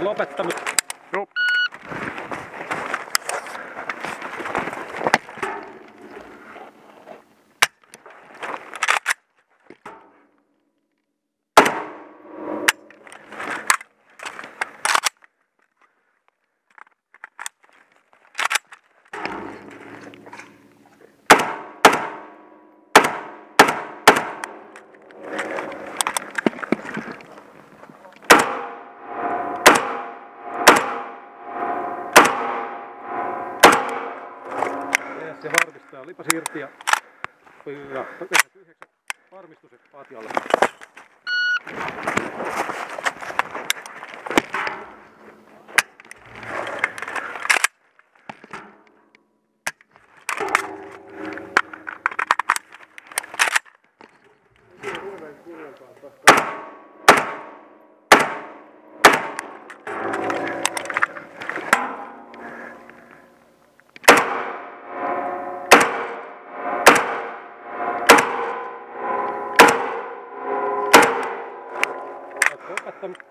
lopettanut. Joo. Se varmistaa lipas irti ja, ja yhdeksän varmistus, patjalle. Kirjan kanssa. welcome.